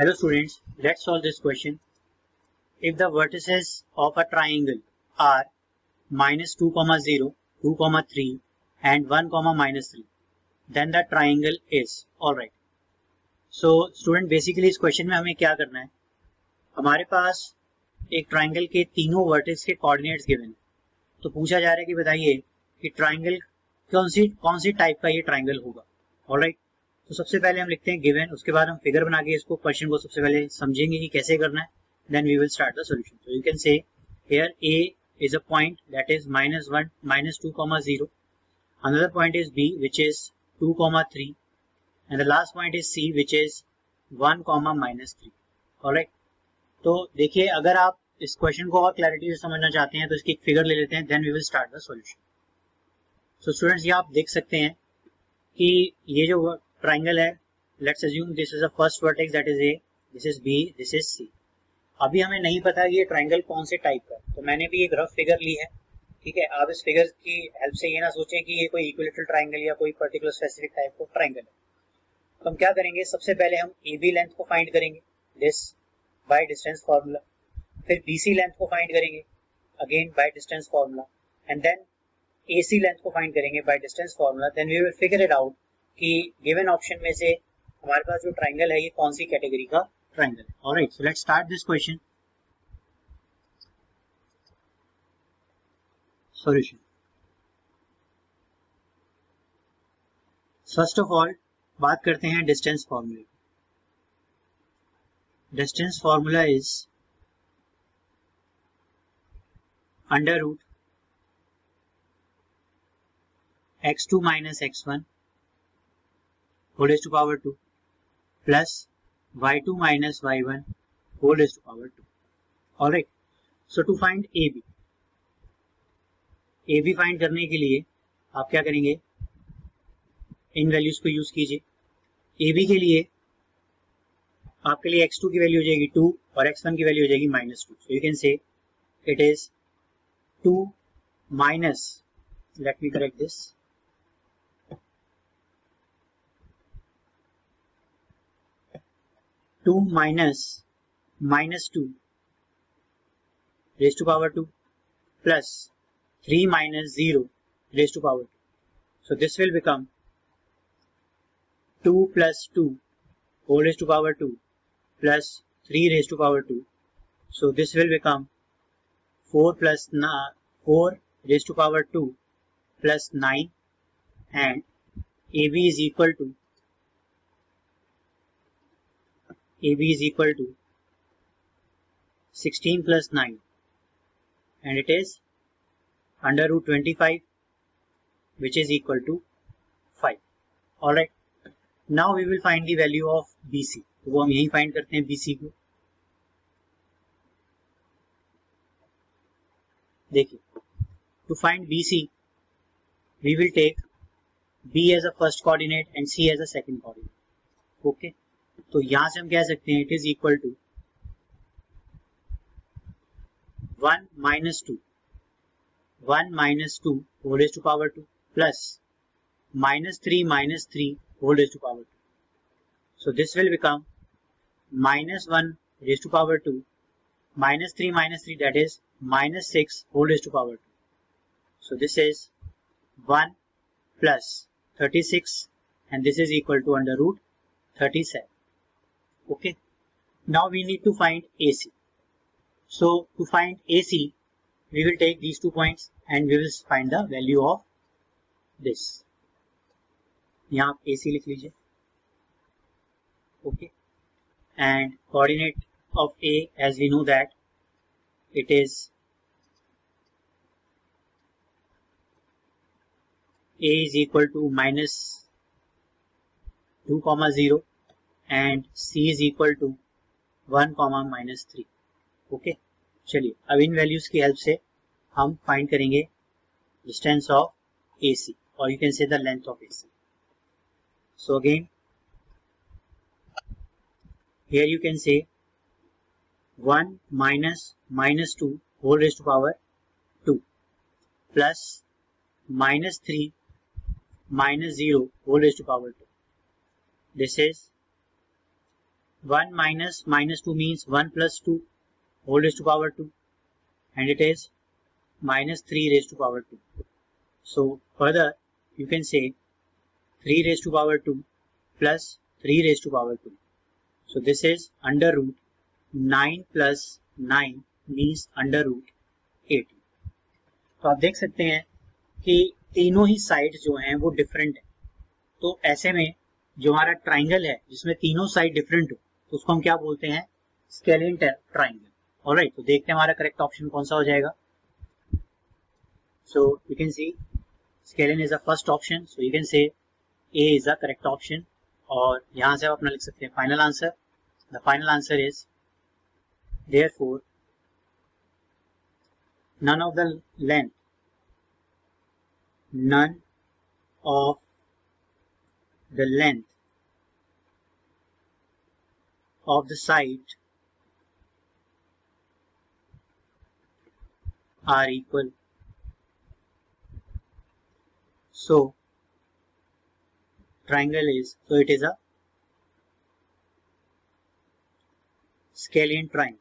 Hello students, let's solve this question. If the vertices of a triangle are minus 2, 0, 2, 3 and 1, minus 3, then the triangle is alright. So student basically इस question में हमें क्या करना है हमारे पास एक ट्राइंगल के तीनों वर्टिस के कोऑर्डिनेट्स गिवन तो पूछा जा रहा है कि बताइए कि ट्राइंगल कौन सी कौन सी टाइप का ये ट्राइंगल होगा ऑलराइट तो सबसे पहले हम लिखते हैं गिवन उसके बाद हम फिगर बना के इसको क्वेश्चन को सबसे पहले समझेंगे कि कैसे करना है then we will start the solution so you can say here A is a point that is minus 1 minus 2 comma 0 another point is b, which is 2 comma 3 and the last point is c, which is 1 comma minus 3 alright? तो देखिए, अगर आप इस question को और clarity से समझना चाहते हैं तो इसकी एक फिगर ले लेते हैं then we will start the solution so students ये आप देख सकते हैं कि ये जो ट्राइंगल है. Let's assume this is a first vertex that is A this is B this is C अभी हमें नहीं पता ये ट्राइंगल कौन से टाइप का तो मैंने भी एक रफ फिगर ली है. ठीक है? आप इस फिगर की हेल्प से ये ना सोचें कि ये कोई इक्विलेटरल ट्राइंगल या कोई पर्टिकुलर स्पेसिफिक टाइप का ट्राइंगल है. तो हम क्या करेंगे? सबसे पहले हम ए बी लेंथ को फाइंड करेंगे. दिस बाय डिस्टेंस फार्मूला फिर बी सी लेंथ को फाइंड करेंगे. Again by distance formula and then A C length को फाइंड करेंगे by distance formula then we will figure it out कि given option में से हमारे पास जो ट्राइंगल है, ये कौन सी कैटेगरी का ट्राइंगल है? So let's start this question first of all बात करते हैं डिस्टेंस फॉर्मूले distance formula is under root whole raise to power two plus y two minus y one whole raise to power two और so to find A B A B find करने के लिए आप क्या करेंगे? इन वैल्यूज़ को use कीजिए। A B के लिए आपके लिए एक्स टू की वैल्यू हो जाएगी टू और एक्स वन की वैल्यू हो जाएगी minus two so you can say it is two minus let me correct this 2 minus minus 2 raised to power 2 plus 3 minus 0 raised to power 2. So this will become 2 plus 2 whole raised to power 2 plus 3 raised to power 2. So this will become 4 plus 4 raised to power 2 plus 9 and AB is equal to AB is equal to 16 plus 9 and it is under root 25 which is equal to 5. Alright. Now we will find the value of BC. तो वो हम यही find करते हैं BC को देखिए to find BC we will take B as a first coordinate and C as a second coordinate. Okay. तो यहाँ से हम कह सकते हैं it is equal to one minus two one minus two whole to power two plus minus three minus three whole to power two so this will become minus one raise to power two minus three minus three that is minus six whole to power two so this is one plus thirty six and this is equal to under root 37 okay now we need to find AC so to find AC we will take these two points and we will find the value of this यहाँ आप AC लिख लीजिए okay and coordinate of A as we know that it is A is equal to minus 2 comma 0 and C is equal to one comma minus three okay चलिए, अब इन values की help से हम find करेंगे distance of A सी और you can say length of A C so again here you can say one minus minus two whole raise to power two plus minus three minus zero whole raise to power two this is one minus minus two means one plus two whole raise to power two and it is minus three raise to power two. So further you can say three raise to power two plus three raise to power two. So this is under root nine plus nine means under root eight तो आप देख सकते हैं कि तीनों ही side जो हैं वो डिफरेंट है. तो ऐसे में जो हमारा ट्राइंगल है, जिसमें तीनों साइड डिफरेंट हो तो उसको हम क्या बोलते हैं? स्केलियन ट्राइंगल और राइट तो देखते हैं हमारा करेक्ट ऑप्शन कौन सा हो जाएगा। So you can see scalene is the first option so you can say A is the correct option और यहाँ से आप अपना लिख सकते हैं final answer the final answer is there four none of the length none of the length of the side are equal. So triangle is, so it is a scalene triangle.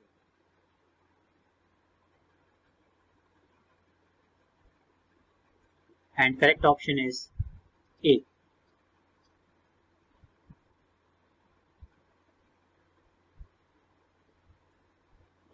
And correct option is A.